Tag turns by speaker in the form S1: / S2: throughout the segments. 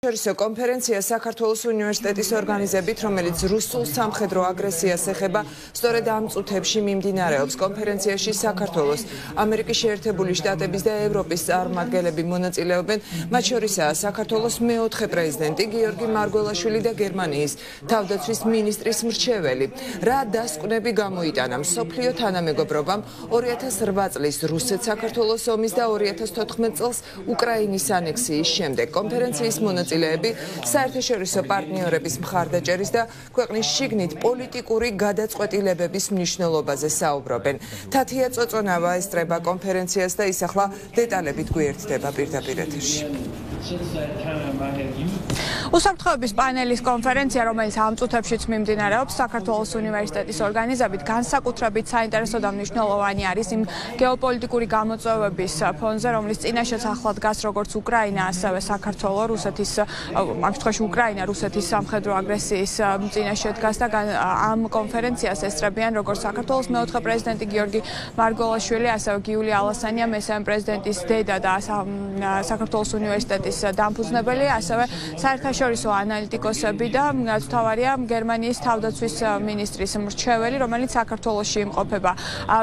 S1: შორისო კონფერენცია საქართველოს უნივერსიტეტის ორგანიზებით, რომელიც რუსულ სამხედრო აგრესიას ეხება, სწორედ ამ წუთებში მიმდინარეობს. კონფერენციაში საქართველოს, ამერიკის შეერთებული შტატების და ევროპის წარმომადგენლები მონაწილეობენ, მათ შორისაა საქართველოს მეოთხე პრეზიდენტი გიორგი მარგველაშვილი და გერმანიის თავდაცვის მინისტრის მრჩეველი. რა დასკვნები გამოიტანა მსოფლიო თანამეგობრობამ 2008 წლის რუსეთ-საქართველოს ომის და 2014 წელს უკრაინის ანექსიის შემდეგ კონფერენციის მონაწილეები მონაწილეები საერთაშორისო პარტნიორების მხარდაჭერის და ქვეყნის შიგნით პოლიტიკური გადაწყვეტილებების მნიშვნელობაზე საუბრობენ. თათია წოწონავა ესწრება კონფერენციას და ის ახლა დეტალებით გვერდდება პირდაპირ ეთერში.
S2: უსაფრთხოების პანელის კონფერენცია, რომელიც ამ წუთებშიც მიმდინარეობს საქართველოს უნივერსიტეტის ორგანიზებით, განსაკუთრებით საინტერესო და მნიშვნელოვანი არის იმ გეოპოლიტიკური გამოწვევების ფონზე, რომლის წინაშეც ახლად გას როგორც უკრაინა, ასევე საქართველოს, რუსეთის, ამ შემთხვევაში უკრაინა, რუსეთის სამხედრო აგრესიის წინაშე დგას და ამ კონფერენციას ესწრებიან როგორც საქართველოს მეოთხე პრეზიდენტი გიორგი მარგოლაშვილი, ასევე გიული ალასანია, მესამე პრეზიდენტის დედა და საქართველოს უნივერსიტეტის ინსტიტუტის დამფუძნებელი, ასევე საერთაშორისო ანალიტიკოსები და თავარია გერმანიის თავდაცვის მინისტრის მრჩეველი, რომელიც საქართველოსში იმყოფება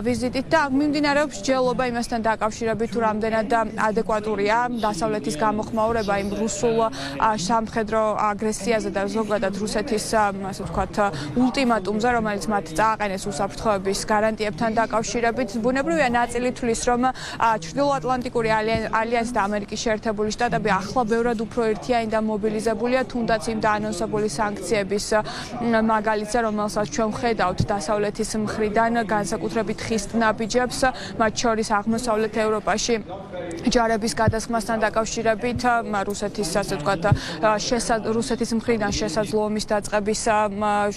S2: ვიზიტით და მიმდინარეობს ჯელობა იმასთან დაკავშირებით, თუ რამდენად ადეკვატურია დასავლეთის გამოხმაურება იმ რუსულ სამხედრო აგრესიაზე და ზოგადად რუსეთის, ასე ვთქვათ, ულტიმატუმზე, რომელიც მათ წააყენეს უსაფრთხოების გარანტიებთან დაკავშირებით. ბუნებრივია ნაწილი თulis, რომ ჩრდილოატლანტიკური ალიანსი და ამერიკის შეერთებული შტატები ახლა ბევრად უფრო ერთიანი და მობილიზებულია თუნდაც იმ დაანონსებული სანქციების მაგალითზე რომელსაც ჩვენ ხედავთ დასავლეთის მხრიდან განსაკუთრებით ხისტ ნაბიჯებს მათ შორის აღმოსავლეთ ევროპაში ჯარების გადასხმასთან დაკავშირებით რუსეთის ასე ვთქვათ რუსეთის მხრიდან შესაძლო ომის დაწყების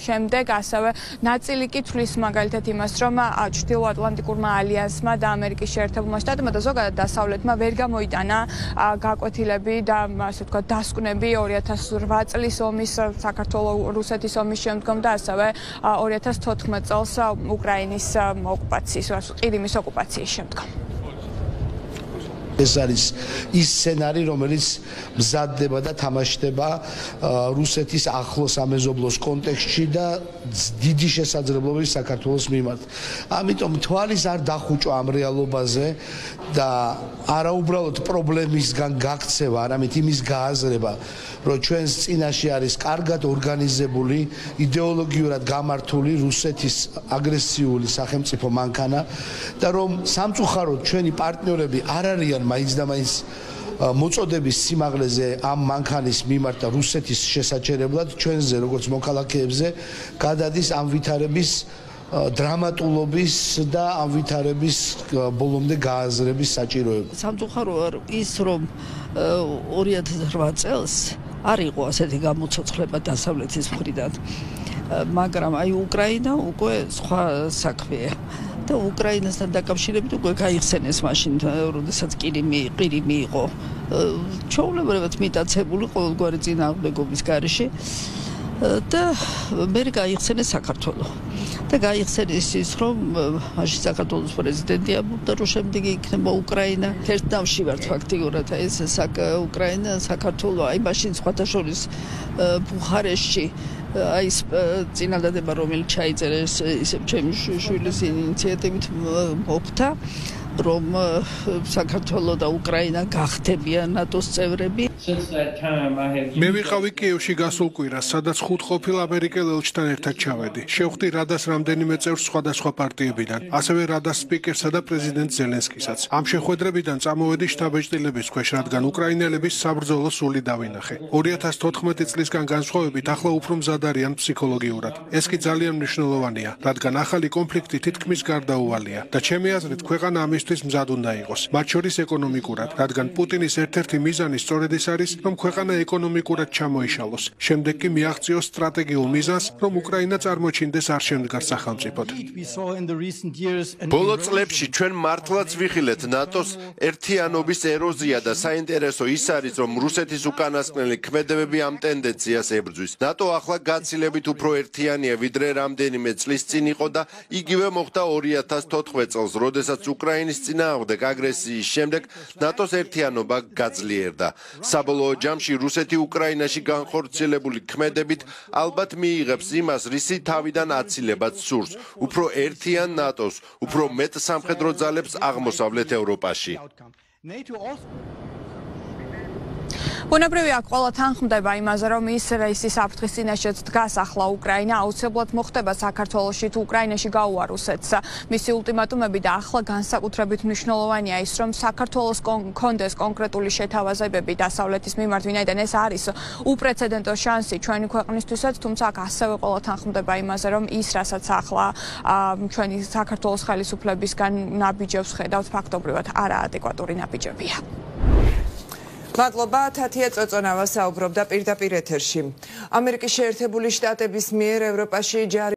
S2: შემდეგ ასევე ნაწილი კი თulis მაგალითად იმას რომ ჩრდილოატლანტიკურმა ალიანსმა და ამერიკის შეერთებულმა შტატებმა და ზოგადად დასავლეთმა ვერ გამოიტანა გაკვეთილები ფაქტები და ასე ვთქვათ დასკვნები 2008 წლის ომის საქართველოს რუსეთის ომის შემდგომ და ასევე 2014 წელს უკრაინის ოკუპაციის, ყირიმის ოკუპაციის შემდგომ.
S3: ეს არის ის სცენარი, რომელიც მზადდება და თამაშდება რუსეთის ახლო სამეზობლოს კონტექსტში და დიდი შესაძლებლობით საქართველოს მიმართ. ამიტომ თვალის არ დახუჭო ამ რეალობაზე და არა უბრალოდ პრობლემისგან გაქცევა, არამედ იმის გააზრება, რომ ჩვენს წინაშე არის კარგად ორგანიზებული, идеოლოგიურად გამართული რუსეთის აგრესიული სახელმწიფო მანქანა და რომ სამწუხაროდ ჩვენი პარტნიორები არ არიან მაინც და მაინც მოწოდების სიმაღლეზე ამ მანქანის მიმართ და რუსეთის შესაჩერებლად ჩვენზე როგორც მოქალაქეებზე გადადის ამ ვითარების დრამატულობის და ამ ვითარების ბოლომდე გააზრების საჭიროება.
S4: სამწუხაროა ის რომ 2008 წელს არ იყო ასეთი გამოცოცხლება დასავლეთის მხრიდან. მაგრამ აი უკრაინა უკვე სხვა საქმეა. და უკრაინასთან დაკავშირებით უკვე გაიხსენეს მაშინ, როდესაც კირიმი, ყირიმი იყო. ჩაულებრებად მიტაცებული ყოველგვარი წინააღმდეგობის გარეშე. და მე გაიხსენე საქართველოს. და გაიხსენეს ის, რომ მაშინ საქართველოს პრეზიდენტი ამბობდა, რომ შემდეგი იქნება უკრაინა. ერთ დავში ვართ ფაქტიურად, ეს საკ უკრაინა, საქართველოს, აი მაშინ სხვათა შორის ბუხარესტში აი ეს წინადადება რომელიც ჩაიწერეს ისე ჩემი შვილის ინიციატივით მოფთა რომ საქართველოს და უკრაინა გახდებიან ნატოს წევრები.
S5: მე ვიყავი კიევში გასულ კვირას, სადაც ხუთ ყოფილ ამერიკელ ელჩთან ერთად ჩავედი. შევხვდი რადას რამდენიმე წევრს სხვადასხვა პარტიებიდან, ასევე რადას სპიკერსა და პრეზიდენტ ზელენსკისაც. ამ შეხვედრებიდან წამოვედი შტაბ-ეჭდილების ქვეშ, რადგან უკრაინელების საბრძოლო სული დავინახე. 2014 წლისგან განსხვავებით, ახლა უფრო მზად არიან ფსიქოლოგიურად. ეს კი ძალიან მნიშვნელოვანია, რადგან ახალი კონფლიქტი თითქმის გარდაუვალია და ჩემი აზრით, ქვეყანა ამის ამისთვის მზად უნდა იყოს, მათ შორის ეკონომიკურად, რადგან პუტინის ერთ-ერთი მიზანი სწორედ ის არის, რომ ქვეყანა ეკონომიკურად ჩამოიშალოს. შემდეგ კი მიაღწიოს სტრატეგიულ მიზანს, რომ უკრაინა წარმოჩინდეს არშემდგარ სახელმწიფოდ.
S6: ბოლო წლებში ჩვენ მართლაც ვიხილეთ ნატოს ერთიანობის ეროზია და საინტერესო ის არის, რომ რუსეთის უკანასკნელი ქმედებები ამ ტენდენციას ებრძვის. ნატო ახლა გაცილებით უფრო ერთიანია, ვიდრე რამდენიმე წლის წინ იყო და იგივე მოხდა 2014 წელს, როდესაც უკრაინის უკრაინის წინააღმდეგ აგრესიის შემდეგ ნატოს ერთიანობა გაძლიერდა. საბოლოო ჯამში რუსეთი უკრაინაში განხორციელებული ქმედებით ალბათ მიიღებს იმას, რისი თავიდან აცილებაც სურს, უფრო ერთიან ნატოს, უფრო მეტ სამხედრო ძალებს აღმოსავლეთ ევროპაში. NATO also
S2: ბუნებრივია ყველა თანხმდება იმაზე რომ ის რეისის საფრთხის წინაშეც დგას ახლა უკრაინა აუცილებლად მოხდება საქართველოსში თუ უკრაინაში გაუარუსეთს. მისი ულტიმატუმები და ახლა განსაკუთრებით მნიშვნელოვანია ის რომ საქართველოს კონდეს კონკრეტული შეთავაზებები დასავლეთის მიმართ ვინაიდან ეს არის უპრეცედენტო შანსი ჩვენი ქვეყნისთვისაც თუმცა აქ ასევე ყველა თანხმდება იმაზე რომ ის რასაც ახლა ჩვენი საქართველოს ხელისუფლებისგან ნაბიჯებს ხედავთ ფაქტობრივად არაადეკვატური ნაბიჯებია
S1: მადლობა თათია წოწონავა საუბრობდა პირდაპირ ეთერში. ამერიკის შეერთებული შტატების მიერ ევროპაში ჯარი